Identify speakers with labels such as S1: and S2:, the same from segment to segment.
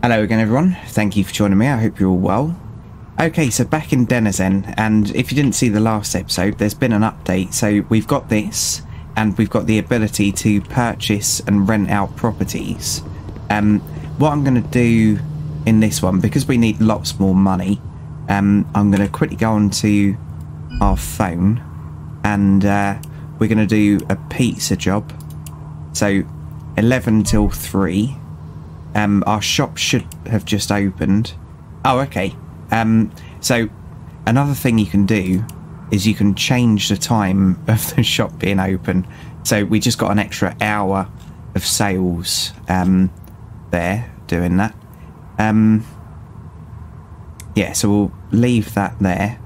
S1: Hello again everyone, thank you for joining me, I hope you're all well. Okay, so back in Denizen, and if you didn't see the last episode, there's been an update. So we've got this, and we've got the ability to purchase and rent out properties. Um, what I'm going to do in this one, because we need lots more money, um, I'm going to quickly go onto our phone, and uh, we're going to do a pizza job. So 11 till 3. Um, our shop should have just opened. Oh, okay. Um, so another thing you can do is you can change the time of the shop being open. So we just got an extra hour of sales um, there doing that. Um, yeah, so we'll leave that there.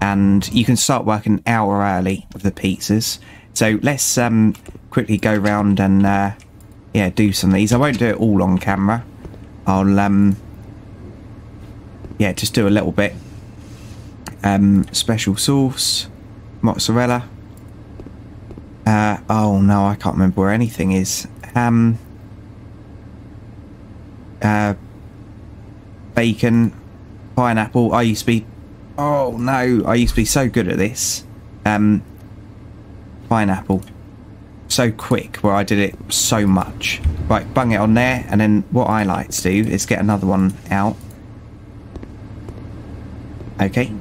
S1: And you can start working an hour early with the pizzas. So let's um, quickly go around and uh, yeah, do some of these. I won't do it all on camera. I'll um, yeah, just do a little bit. Um, special sauce, mozzarella. Uh, oh no, I can't remember where anything is. Ham, uh, bacon, pineapple. I used to be, oh no, I used to be so good at this. Um, pineapple. So quick where I did it so much. Right, bung it on there, and then what I like to do is get another one out. Okay.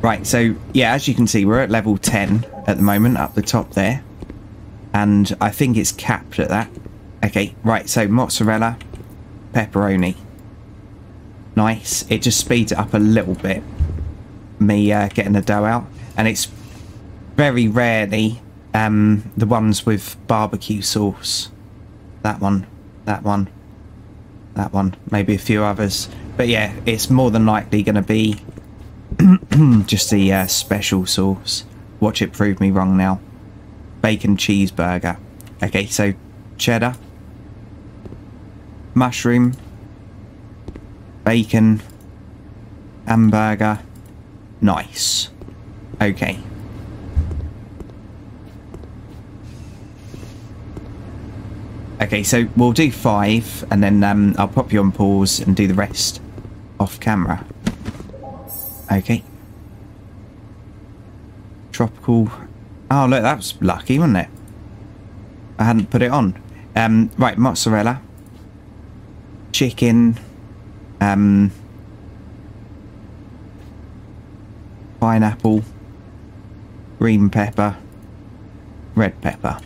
S1: Right, so yeah, as you can see, we're at level 10 at the moment, up the top there. And I think it's capped at that. Okay, right, so mozzarella, pepperoni. Nice. It just speeds it up a little bit. Me uh, getting the dough out. And it's very rarely um, the ones with barbecue sauce. That one, that one, that one, maybe a few others. But yeah, it's more than likely going to be just the uh, special sauce. Watch it prove me wrong now. Bacon cheeseburger. Okay, so cheddar, mushroom, bacon, hamburger. Nice. Okay. Okay, so we'll do five, and then um, I'll pop you on pause and do the rest off camera. Okay. Tropical. Oh, look, that was lucky, wasn't it? I hadn't put it on. Um, right, mozzarella. Chicken. Um, pineapple. Green pepper. Red pepper.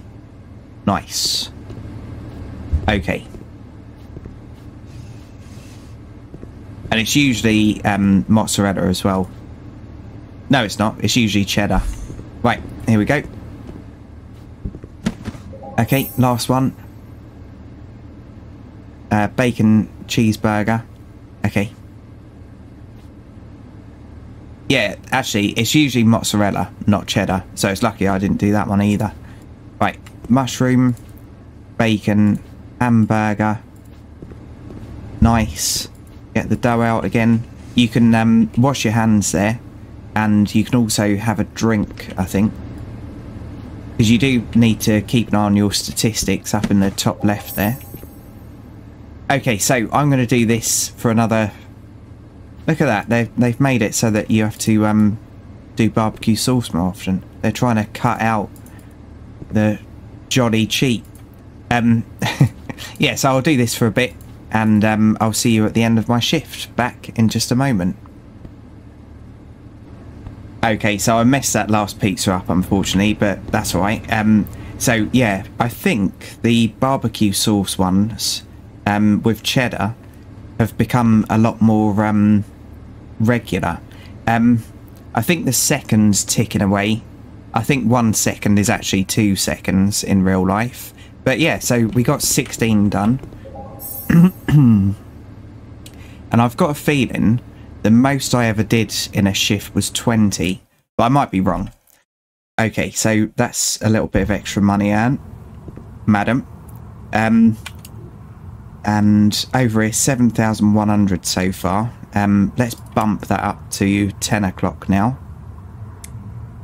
S1: Nice. Okay. And it's usually um, mozzarella as well. No, it's not. It's usually cheddar. Right, here we go. Okay, last one. Uh, bacon cheeseburger. Okay. Yeah, actually, it's usually mozzarella, not cheddar. So it's lucky I didn't do that one either. Right, mushroom, bacon, hamburger. Nice. Get the dough out again. You can um, wash your hands there. And you can also have a drink, I think. Because you do need to keep an eye on your statistics up in the top left there. Okay, so I'm going to do this for another... Look at that. They've, they've made it so that you have to um, do barbecue sauce more often. They're trying to cut out the jolly cheap. Um, yeah, so I'll do this for a bit and um, I'll see you at the end of my shift back in just a moment. Okay, so I messed that last pizza up, unfortunately, but that's all right. Um, so, yeah, I think the barbecue sauce ones um, with cheddar have become a lot more um, regular. Um, I think the seconds ticking away. I think one second is actually two seconds in real life. But yeah, so we got 16 done. and I've got a feeling the most I ever did in a shift was 20, but I might be wrong. Okay, so that's a little bit of extra money, Anne, madam. Um, and over here, 7,100 so far. Um, let's bump that up to 10 o'clock now.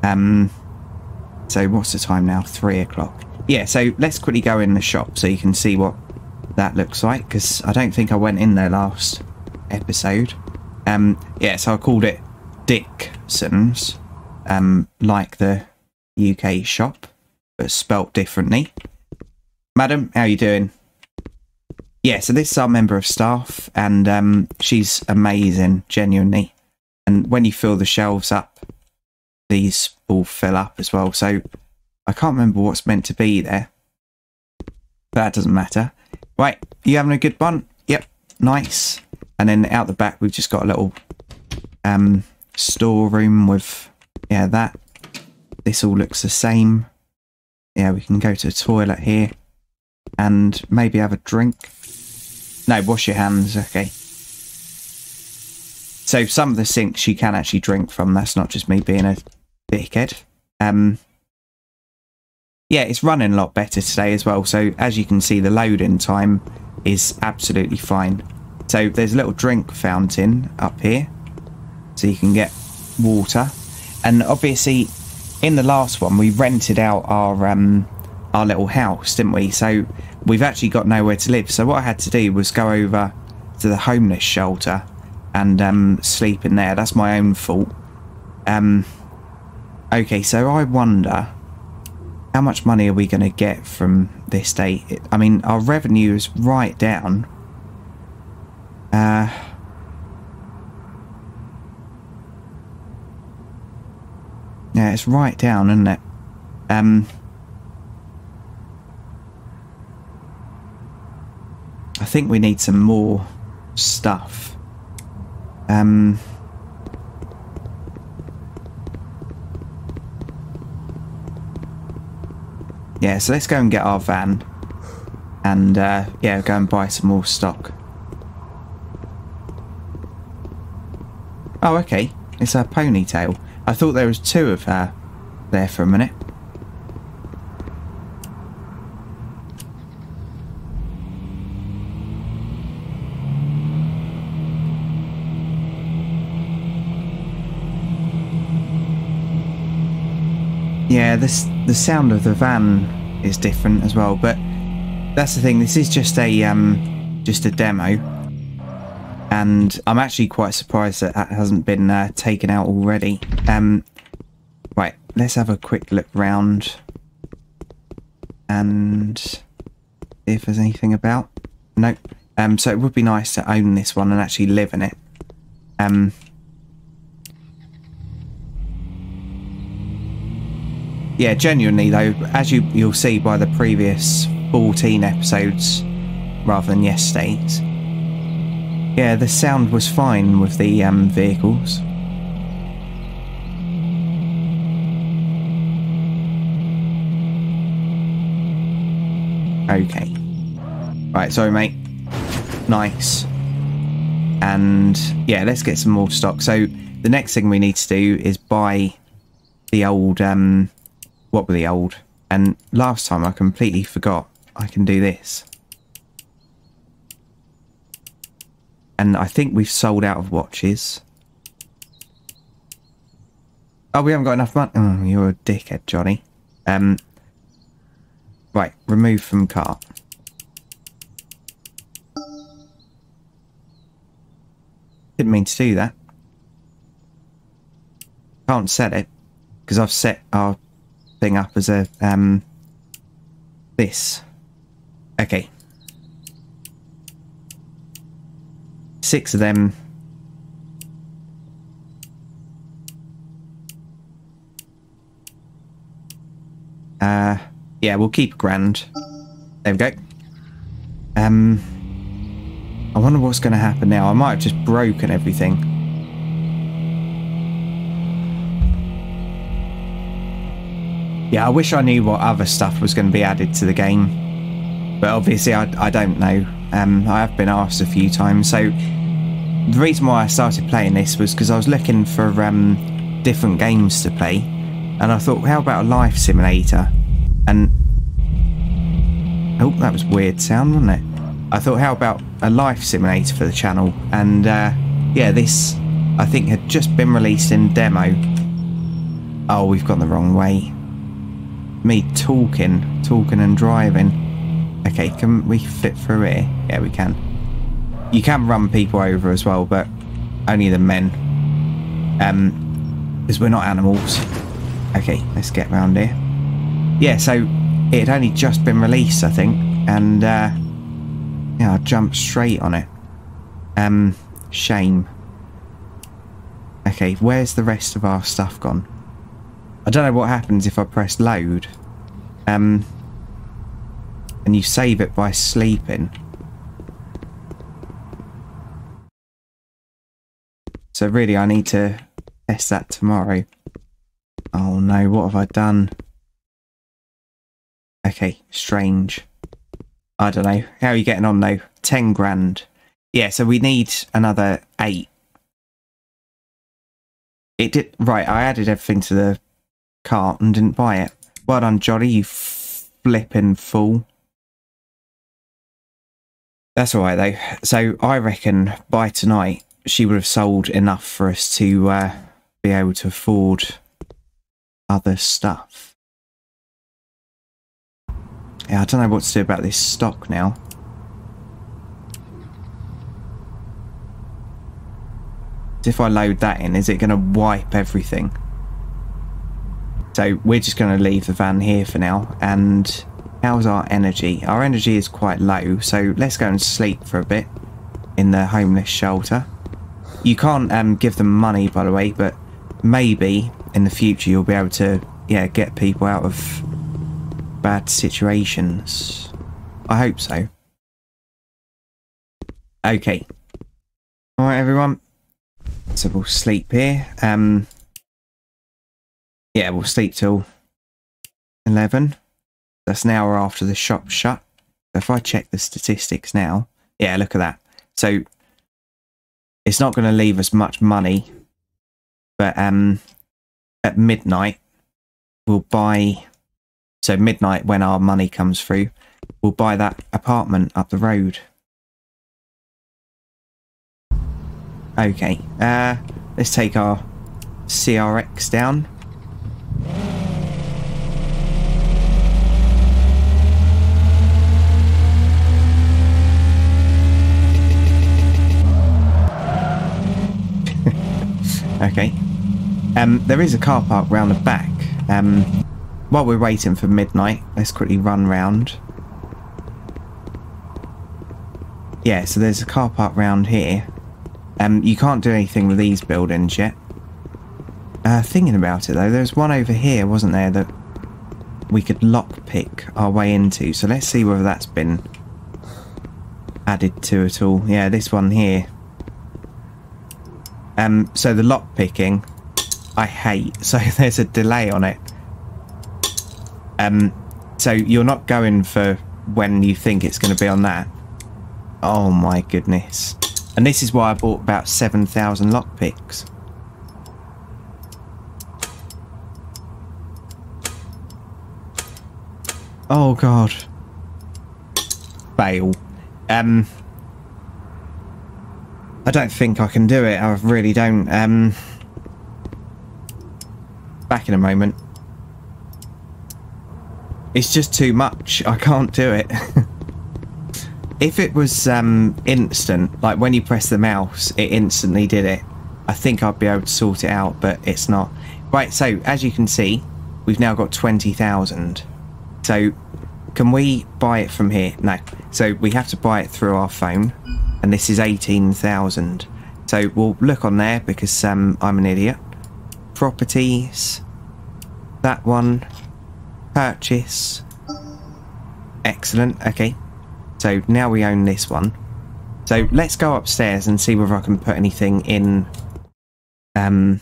S1: Um, so what's the time now? 3 o'clock. Yeah, so let's quickly go in the shop so you can see what that looks like because I don't think I went in there last episode. Um, yeah, so I called it Dickson's, um, like the UK shop, but spelt differently. Madam, how are you doing? Yeah, so this is our member of staff, and um, she's amazing, genuinely. And when you fill the shelves up, these will fill up as well. So I can't remember what's meant to be there. But that doesn't matter. Right, you having a good one? Yep, nice. And then out the back, we've just got a little um, storeroom with, yeah, that. This all looks the same. Yeah, we can go to the toilet here and maybe have a drink. No, wash your hands, okay. So some of the sinks you can actually drink from. That's not just me being a dickhead. Um, yeah, it's running a lot better today as well. So as you can see, the loading time is absolutely fine. So there's a little drink fountain up here. So you can get water. And obviously, in the last one, we rented out our um, our little house, didn't we? So we've actually got nowhere to live. So what I had to do was go over to the homeless shelter and um, sleep in there. That's my own fault. Um, okay, so I wonder how much money are we going to get from this day? I mean, our revenue is right down. Uh, yeah, it's right down, isn't it? Um, I think we need some more stuff. Um... Yeah, so let's go and get our van. And, uh, yeah, go and buy some more stock. Oh, okay. It's her ponytail. I thought there was two of her there for a minute. This the sound of the van is different as well, but that's the thing. This is just a um, just a demo, and I'm actually quite surprised that that hasn't been uh, taken out already. Um, right, let's have a quick look round and if there's anything about. Nope. Um, so it would be nice to own this one and actually live in it. Um, yeah, genuinely though, as you you'll see by the previous 14 episodes rather than yesterday's, yeah, the sound was fine with the um, vehicles. Okay. Right, sorry mate. Nice. And yeah, let's get some more stock. So the next thing we need to do is buy the old um, what were the old? And last time I completely forgot I can do this. And I think we've sold out of watches. Oh, we haven't got enough money. Oh, you're a dickhead, Johnny. Um, right, remove from cart. Didn't mean to do that. Can't set it because I've set our thing up as a um this. Okay. Six of them. Uh yeah, we'll keep grand. There we go. Um I wonder what's gonna happen now. I might have just broken everything. Yeah, I wish I knew what other stuff was going to be added to the game. But obviously I, I don't know. Um, I have been asked a few times. So the reason why I started playing this was because I was looking for um, different games to play. And I thought, how about a life simulator? And... Oh, that was weird sound, wasn't it? I thought, how about a life simulator for the channel? And uh, yeah, this, I think, had just been released in demo. Oh, we've gone the wrong way me talking, talking and driving. Okay, can we fit through here? Yeah, we can. You can run people over as well, but only the men. Um, because we're not animals. Okay, let's get round here. Yeah, so it had only just been released, I think, and uh, yeah, I jumped straight on it. Um, shame. Okay, where's the rest of our stuff gone? I don't know what happens if I press load. Um, and you save it by sleeping. So really, I need to test that tomorrow. Oh no, what have I done? Okay, strange. I don't know. How are you getting on though? 10 grand. Yeah, so we need another 8. It did... Right, I added everything to the cart and didn't buy it. Well done, Jolly, you flipping fool. That's alright though. So I reckon by tonight she would have sold enough for us to uh, be able to afford other stuff. Yeah, I don't know what to do about this stock now. If I load that in, is it going to wipe everything? So we're just going to leave the van here for now. And how's our energy? Our energy is quite low, so let's go and sleep for a bit in the homeless shelter. You can't um, give them money, by the way, but maybe in the future you'll be able to, yeah, get people out of bad situations. I hope so. Okay. Alright, everyone. So we'll sleep here. Um, yeah, we'll sleep till 11. That's an hour after the shop shut. So if I check the statistics now, yeah, look at that. So it's not going to leave us much money, but um, at midnight we'll buy. So midnight when our money comes through, we'll buy that apartment up the road. Okay, uh, let's take our CRX down. Okay. Um, there is a car park round the back. Um, while we're waiting for midnight, let's quickly run round. Yeah, so there's a car park round here. Um, you can't do anything with these buildings yet. Uh, thinking about it though, there's one over here, wasn't there, that we could lockpick our way into. So let's see whether that's been added to at all. Yeah, this one here. Um, so the lock picking, I hate. So there's a delay on it. Um, so you're not going for when you think it's going to be on that. Oh my goodness. And this is why I bought about 7,000 lockpicks. Oh god. Fail. Um, I don't think I can do it. I really don't. Um, back in a moment. It's just too much. I can't do it. if it was um, instant, like when you press the mouse, it instantly did it. I think I'd be able to sort it out, but it's not. Right, so as you can see, we've now got 20,000. So can we buy it from here? No. So we have to buy it through our phone and this is 18,000. So we'll look on there because um, I'm an idiot. Properties, that one, purchase. Excellent, okay. So now we own this one. So let's go upstairs and see whether I can put anything in. Um,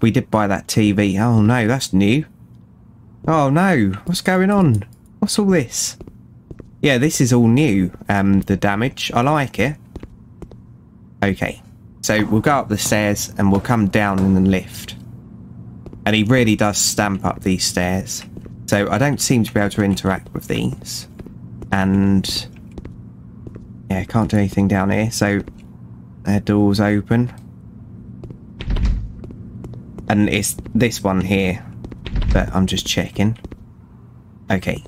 S1: we did buy that TV. Oh no, that's new. Oh no, what's going on? What's all this? Yeah, this is all new, um, the damage. I like it. Okay, so we'll go up the stairs and we'll come down in the lift. And he really does stamp up these stairs. So I don't seem to be able to interact with these. And... Yeah, can't do anything down here, so... Their door's open. And it's this one here that I'm just checking. Okay.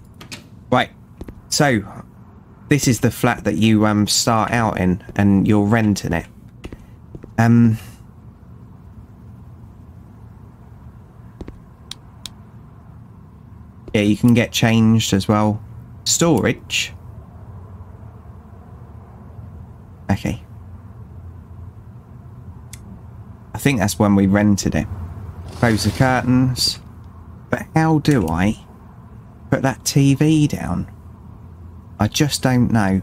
S1: So, this is the flat that you um start out in, and you're renting it. Um. Yeah, you can get changed as well. Storage. Okay. I think that's when we rented it. Close the curtains. But how do I put that TV down? I just don't know.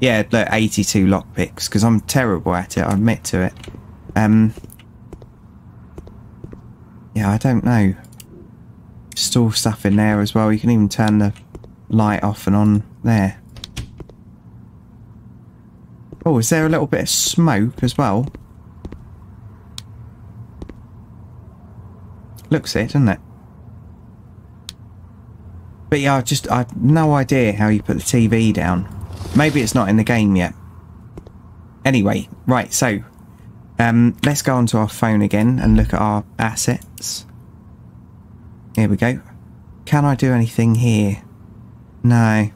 S1: Yeah, look, 82 lockpicks, because I'm terrible at it, I admit to it. Um, yeah, I don't know. Store stuff in there as well. You can even turn the light off and on there. Oh, is there a little bit of smoke as well? Looks it, doesn't it? But yeah, I just, I've no idea how you put the TV down. Maybe it's not in the game yet. Anyway, right, so, um, let's go onto our phone again and look at our assets. Here we go. Can I do anything here? No.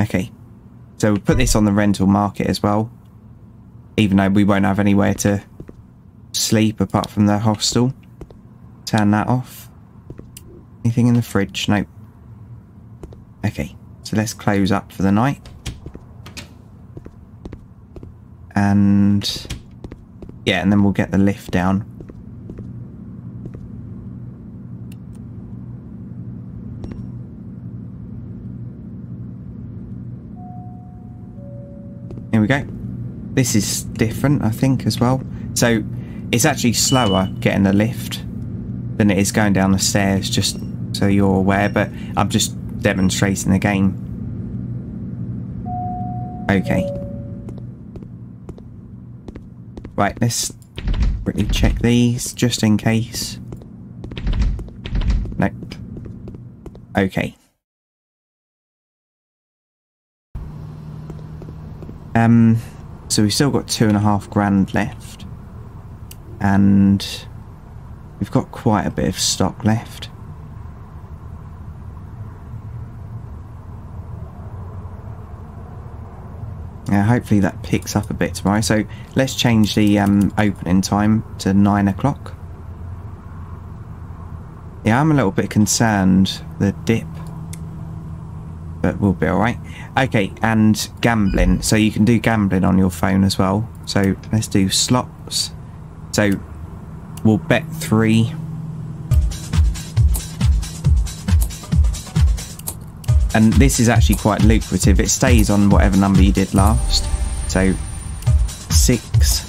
S1: Okay. So we'll put this on the rental market as well. Even though we won't have anywhere to sleep apart from the hostel. Turn that off. Anything in the fridge? Nope. Okay, so let's close up for the night. And yeah, and then we'll get the lift down. Here we go. This is different, I think, as well. So it's actually slower getting the lift than it is going down the stairs, just so you're aware, but I'm just demonstrating the game. Okay. Right, let's quickly check these, just in case. Nope. Okay. Um, so we've still got two and a half grand left. And we've got quite a bit of stock left. Yeah, hopefully that picks up a bit tomorrow. So let's change the um, opening time to 9 o'clock. Yeah, I'm a little bit concerned, the dip. But we'll be alright. Okay, and gambling. So you can do gambling on your phone as well. So let's do slots. So we'll bet three. And this is actually quite lucrative. It stays on whatever number you did last. So six.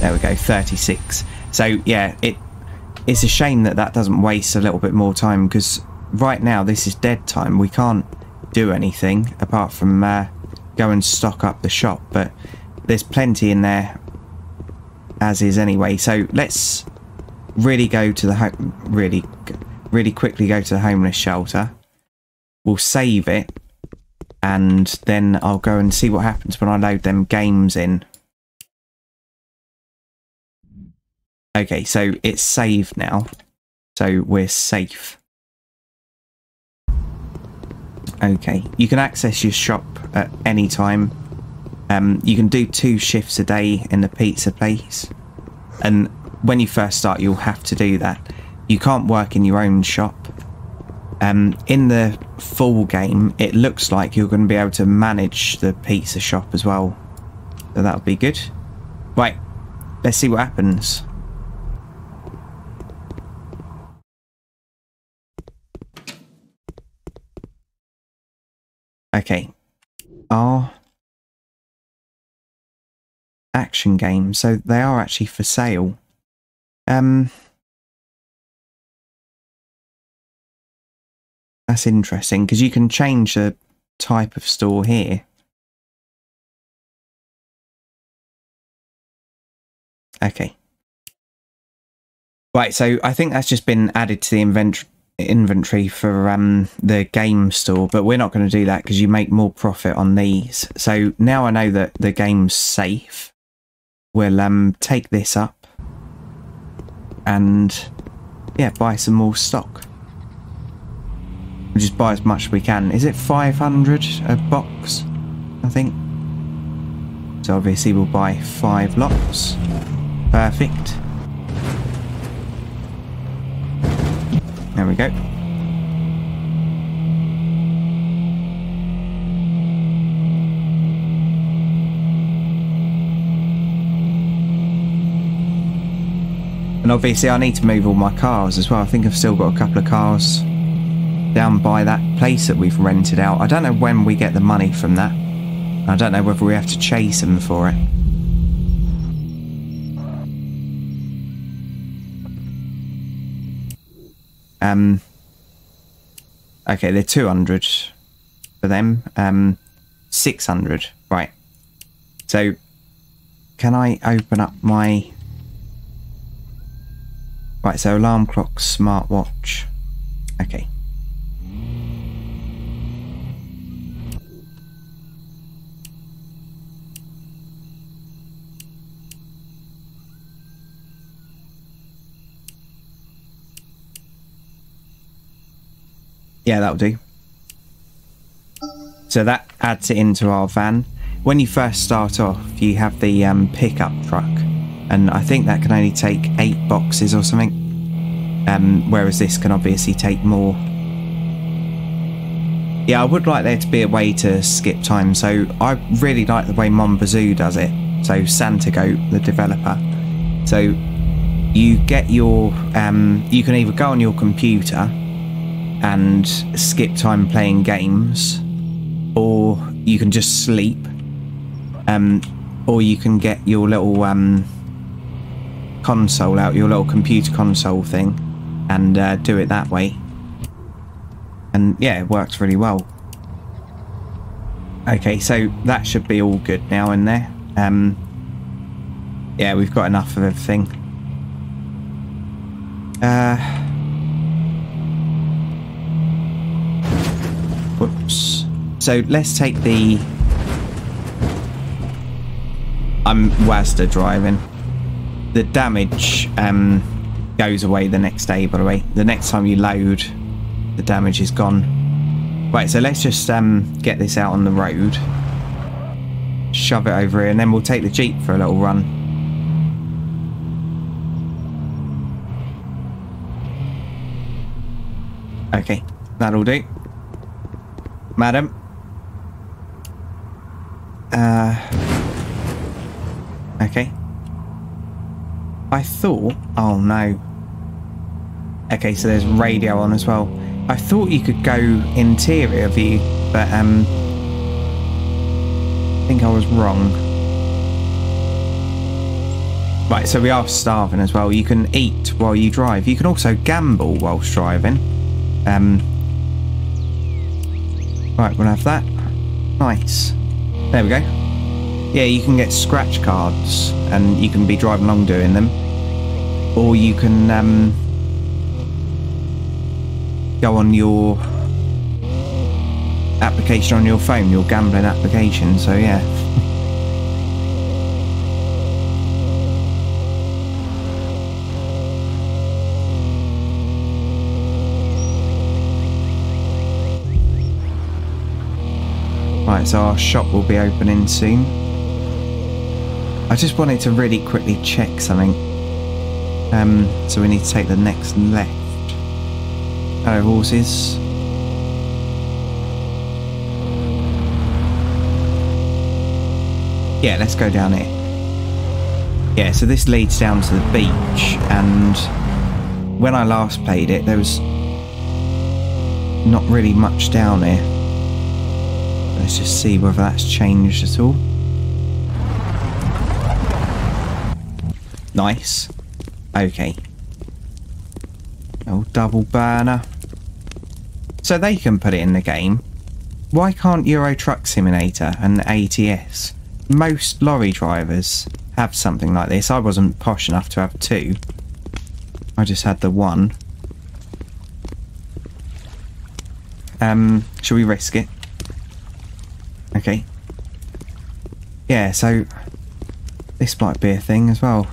S1: There we go, 36. So yeah, it it's a shame that that doesn't waste a little bit more time because right now this is dead time. We can't do anything apart from uh, go and stock up the shop, but there's plenty in there as is anyway. So let's really go to the really, really quickly go to the homeless shelter. We'll save it, and then I'll go and see what happens when I load them games in. Okay, so it's saved now, so we're safe. Okay, you can access your shop at any time. Um, you can do two shifts a day in the pizza place. And when you first start, you'll have to do that. You can't work in your own shop. Um, in the full game, it looks like you're going to be able to manage the pizza shop as well. So that'll be good. Right, let's see what happens. Okay. Are action games, so they are actually for sale. Um That's interesting because you can change the type of store here. Okay. Right, so I think that's just been added to the inventory inventory for um, the game store, but we're not going to do that because you make more profit on these. So now I know that the game's safe. We'll um, take this up and yeah, buy some more stock. We'll just buy as much as we can. Is it 500 a box? I think. So obviously we'll buy five lots. Perfect. There we go. And obviously I need to move all my cars as well. I think I've still got a couple of cars down by that place that we've rented out. I don't know when we get the money from that. I don't know whether we have to chase them for it. Um. Okay, they're 200 for them. Um, 600. Right. So, can I open up my Right, so alarm clock, smartwatch. Okay. Yeah, that'll do. So that adds it into our van. When you first start off, you have the um, pickup truck and I think that can only take eight boxes or something. Um, whereas this can obviously take more. Yeah I would like there to be a way to skip time. So I really like the way Mon Bazou does it. So Santa Goat the developer. So you get your um, you can either go on your computer and skip time playing games or you can just sleep. Um, or you can get your little um, console out, your little computer console thing, and uh, do it that way. And yeah, it works really well. Okay, so that should be all good now in there. Um, yeah, we've got enough of everything. Uh, whoops. So let's take the... I'm Wazda driving the damage um, goes away the next day, by the way. The next time you load, the damage is gone. Right, so let's just um, get this out on the road. Shove it over here, and then we'll take the Jeep for a little run. Okay, that'll do. Madam. Uh, okay. I thought... Oh, no. Okay, so there's radio on as well. I thought you could go interior view, but um, I think I was wrong. Right, so we are starving as well. You can eat while you drive. You can also gamble whilst driving. Um, right, we'll have that. Nice. There we go. Yeah, you can get scratch cards and you can be driving along doing them or you can um, go on your application on your phone, your gambling application. So yeah. Right, so our shop will be opening soon. I just wanted to really quickly check something. Um, so we need to take the next left. Hello, horses. Yeah, let's go down here. Yeah, so this leads down to the beach, and when I last played it, there was not really much down here. Let's just see whether that's changed at all. Nice. Okay. Oh, double burner. So they can put it in the game. Why can't Euro Truck Simulator and ATS? Most lorry drivers have something like this. I wasn't posh enough to have two. I just had the one. Um, shall we risk it? Okay. Yeah, so this might be a thing as well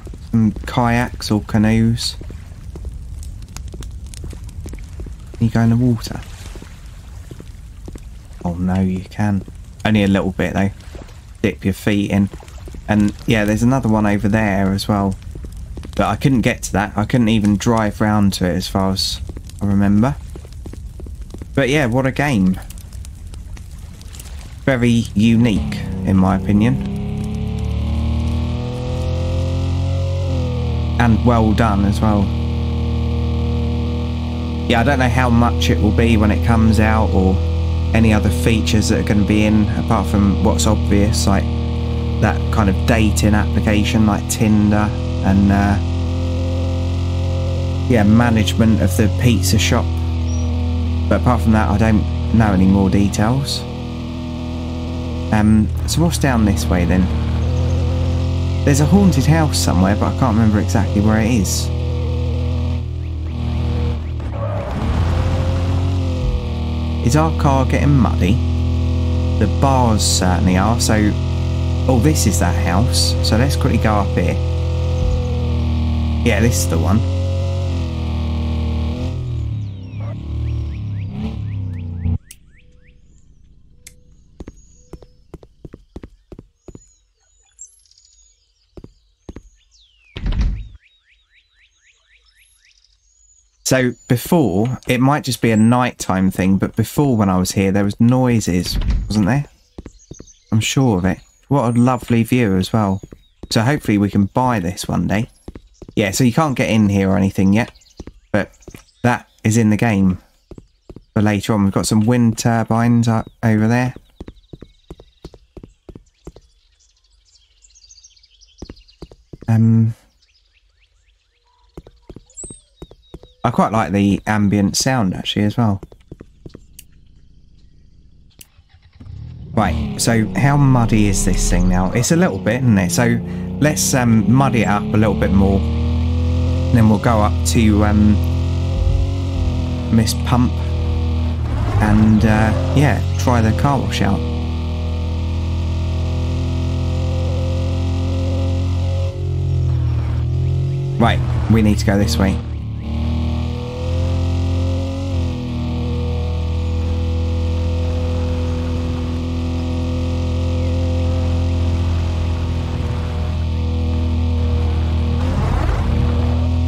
S1: kayaks or canoes. Can you go in the water? Oh no, you can. Only a little bit though. Dip your feet in. And yeah, there's another one over there as well. But I couldn't get to that. I couldn't even drive round to it as far as I remember. But yeah, what a game. Very unique, in my opinion. And well done as well. Yeah, I don't know how much it will be when it comes out or any other features that are going to be in apart from what's obvious like that kind of dating application like Tinder and uh, yeah management of the pizza shop. But apart from that I don't know any more details. Um so what's down this way then there's a haunted house somewhere but I can't remember exactly where it is Is our car getting muddy? The bars certainly are, so... Oh, this is that house. So let's quickly go up here. Yeah, this is the one. So before, it might just be a nighttime thing, but before when I was here, there was noises, wasn't there? I'm sure of it. What a lovely view as well. So hopefully we can buy this one day. Yeah, so you can't get in here or anything yet, but that is in the game for later on. We've got some wind turbines up over there. Um, I quite like the ambient sound actually as well. Right, so how muddy is this thing now? It's a little bit, isn't it? So let's um, muddy it up a little bit more. Then we'll go up to um, Miss Pump and uh, yeah, try the car wash out. Right, we need to go this way.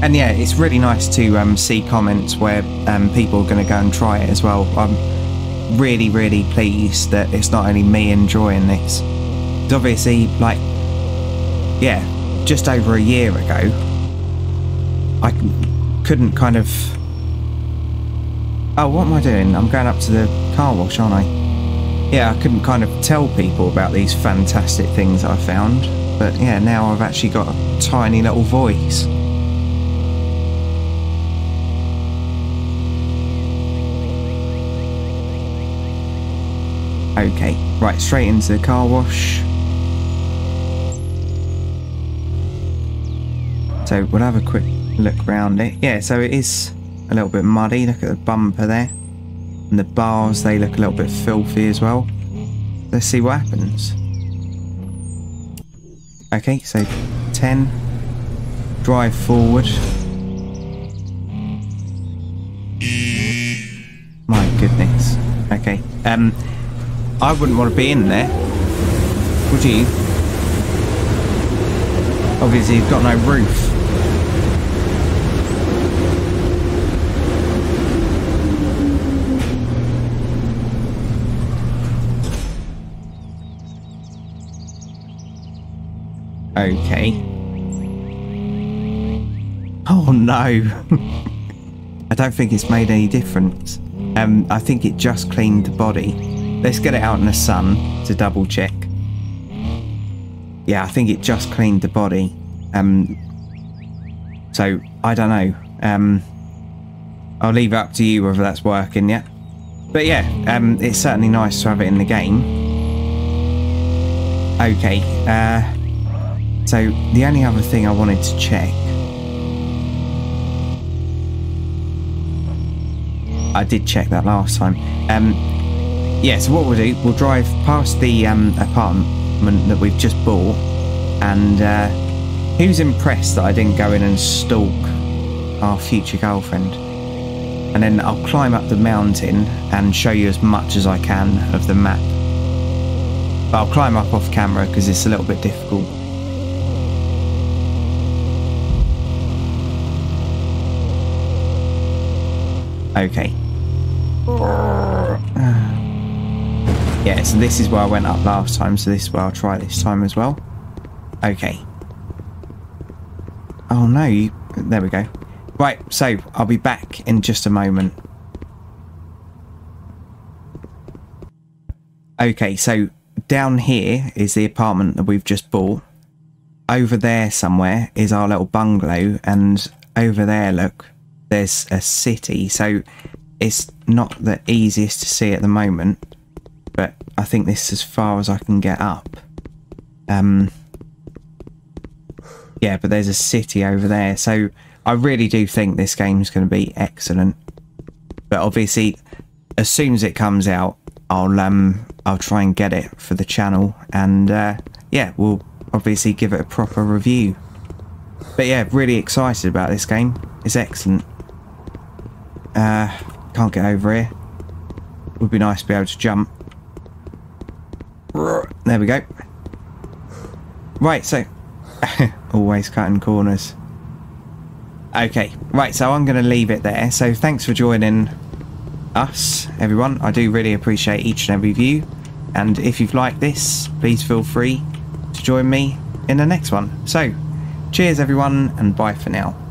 S1: And yeah, it's really nice to um, see comments where um, people are going to go and try it as well. I'm really, really pleased that it's not only me enjoying this. It's obviously, like, yeah, just over a year ago, I couldn't kind of. Oh, what am I doing? I'm going up to the car wash, aren't I? Yeah, I couldn't kind of tell people about these fantastic things I found. But yeah, now I've actually got a tiny little voice. Okay, right, straight into the car wash. So we'll have a quick look around it. Yeah, so it is a little bit muddy. Look at the bumper there. And the bars, they look a little bit filthy as well. Let's see what happens. Okay, so 10. Drive forward. My goodness. Okay. Um, I wouldn't want to be in there. Would you? Obviously, you've got no roof. Okay. Oh no. I don't think it's made any difference. Um, I think it just cleaned the body. Let's get it out in the sun to double check. Yeah, I think it just cleaned the body. Um, so, I don't know. Um, I'll leave it up to you whether that's working yet. But yeah, um, it's certainly nice to have it in the game. Okay, uh, so the only other thing I wanted to check I did check that last time. Um, yeah, so what we'll do, we'll drive past the um, apartment that we've just bought, and uh, who's impressed that I didn't go in and stalk our future girlfriend? and then I'll climb up the mountain and show you as much as I can of the map. But I'll climb up off camera because it's a little bit difficult. Okay. Yeah, so this is where I went up last time, so this is where I'll try this time as well. Okay. Oh no, you, there we go. Right, so I'll be back in just a moment. Okay, so down here is the apartment that we've just bought. Over there somewhere is our little bungalow, and over there, look, there's a city. So it's not the easiest to see at the moment, but I think this is as far as I can get up. Um, yeah, but there's a city over there, so I really do think this game's going to be excellent. But obviously, as soon as it comes out, I'll um I'll try and get it for the channel, and uh, yeah, we'll obviously give it a proper review. But yeah, really excited about this game. It's excellent. Uh, can't get over here. Would be nice to be able to jump. There we go. Right, so always cutting corners. Okay, right, so I'm going to leave it there. So thanks for joining us, everyone. I do really appreciate each and every view. And if you've liked this, please feel free to join me in the next one. So, cheers everyone, and bye for now.